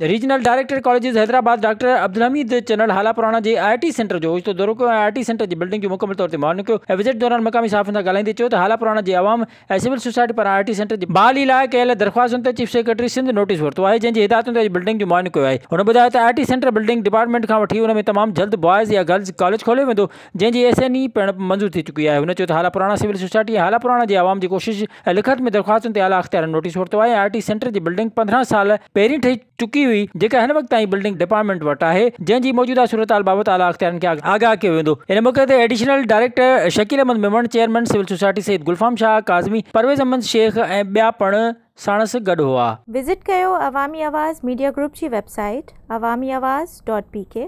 Regional director college Hyderabad doctor Abdul Hameed channel हाला पुराणा जे आई टी सेंटर जो ओचितो दौरो आई टी सेंटर जी बिल्डिंग जो मुकमल तौर ते मुआइनो कयो विज़िट दौरान मक़ामी सहाफ़ियुनि सां ॻाल्हाईंदे चयो त हाला पुराणा जे अवाम ऐं सिविल सोसाइटी पारां आई टी सेंटर जी बहाली लाइ कयल दरख़्वास्तुनि ते चीफ सेक्रेटरी सिंध नोटिस वरितो आहे जंहिंजी हिदायतुनि ते बिल्डिंग जो मुआइनो कयो आहे हुन ॿुधायो त I T centre building department खां वठी हुन तमामु जल्द बॉयज़ या गर्ल्स कॉलेज खोलियो वेंदो जंहिंजी एस एन ई पिणु मंज़ूर थी चुकी आहे हुन चयो त हाला पुराणा सिविल सोसाइटी ऐं हाला पुराणा जे अवाम जी कोशिश, लिखत में दरख़्वास्तुनि ते आला अख़्तियारनि नोटिस वरितो आहे आई टी सेंटर जी बिल्डिंग पंद्रहं साल पहिरीं ठही चुकी हुई, जेका हिन वक़्तु बिल्डिंग डिपार्टमेंट वटि आहे, जंहिंजी मौजूदा सूरत हाल बाबति आला अख़्तियारनि खे आगाह कयो वेंदो। इन मौक़े ते additional director Shakeel Ahmed Memon chairman civil society Saeed Gulfam Shah, Kazmi, Parvez Ahmed Shaikh ऐं ॿिया पिणु साणुसि गॾु हुआ। विज़िट कयो अवामी आवाज़ मीडिया ग्रुप जी website Awami Awaz dot P के